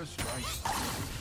Nature strikes.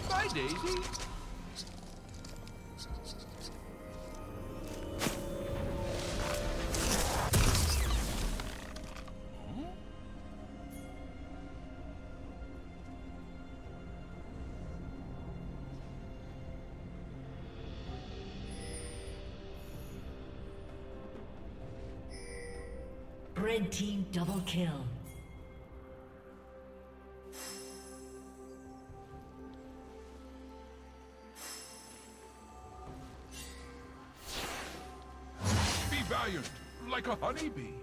Bye, Daisy. Red team double kill. Honeybee.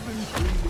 Seven, three,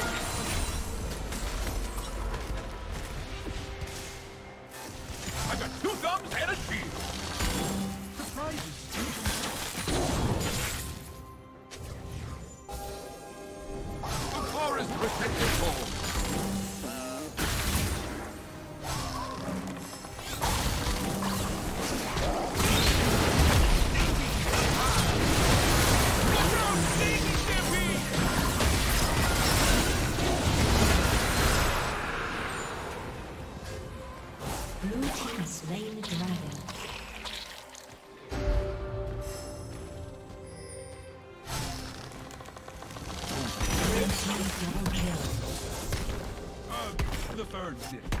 Uh, the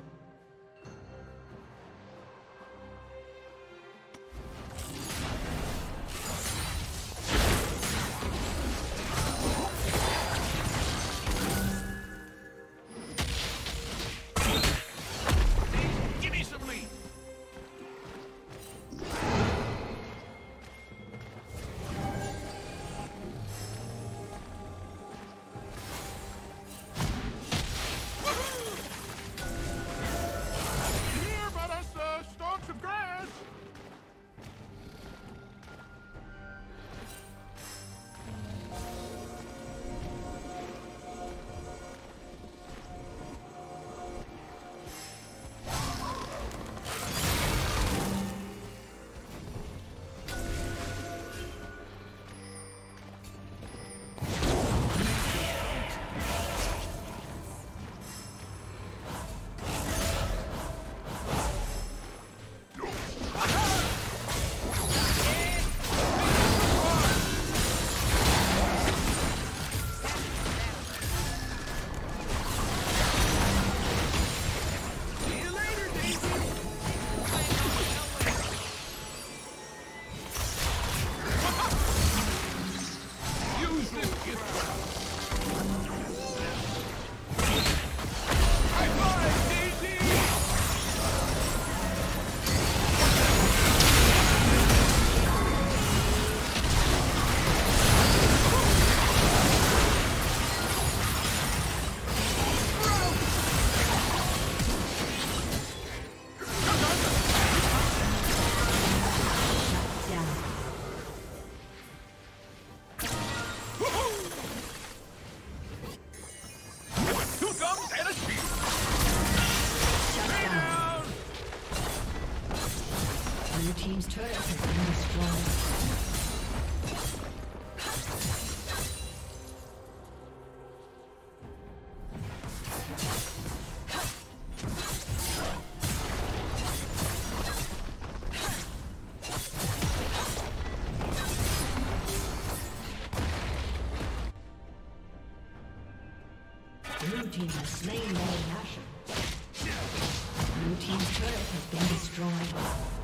team has slain Baron Nashor. Blue team's turret has been destroyed.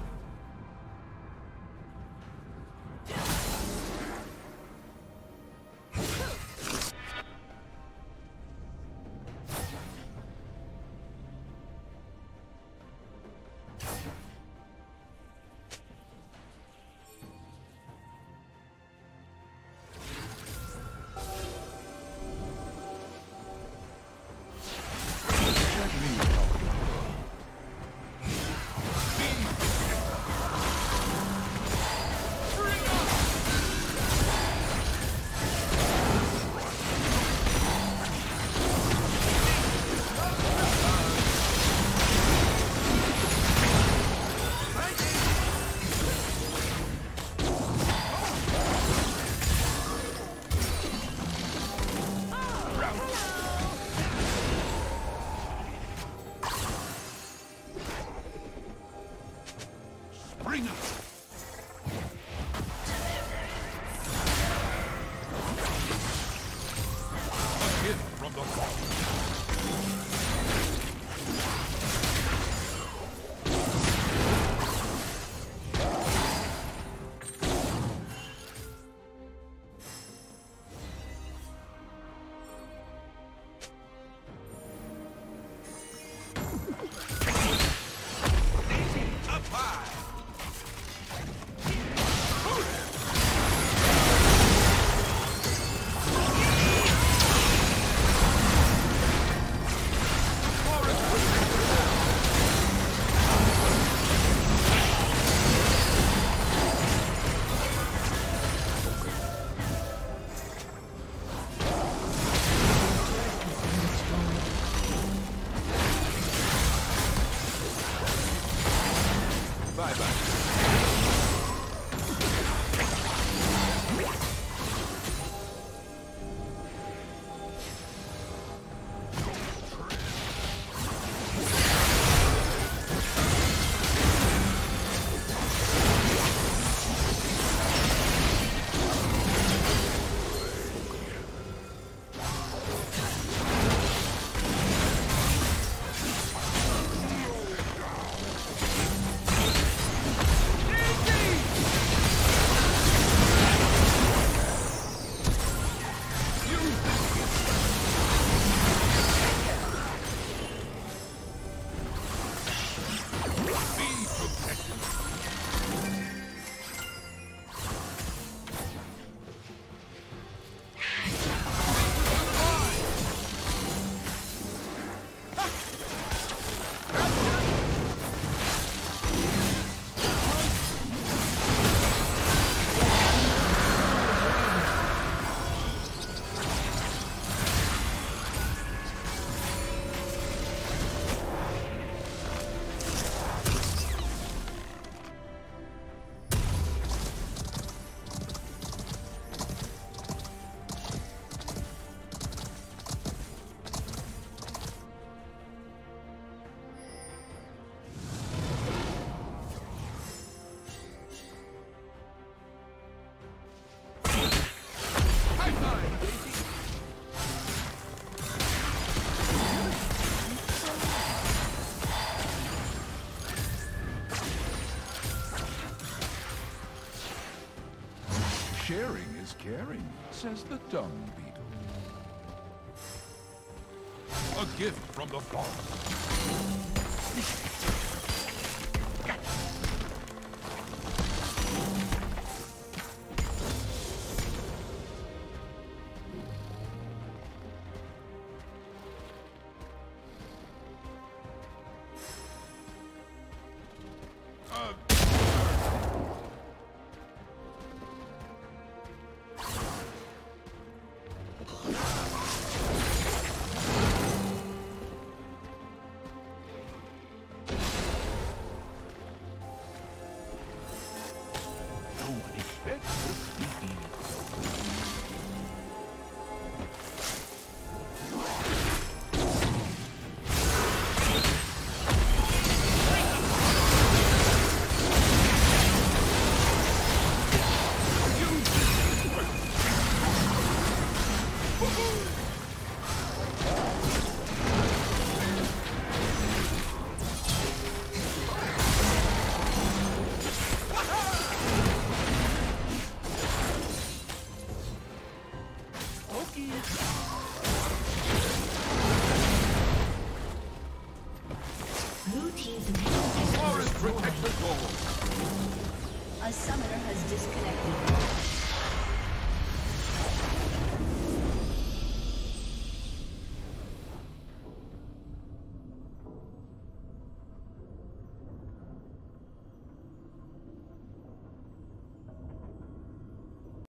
Caring, says the dung beetle. A gift from the forest.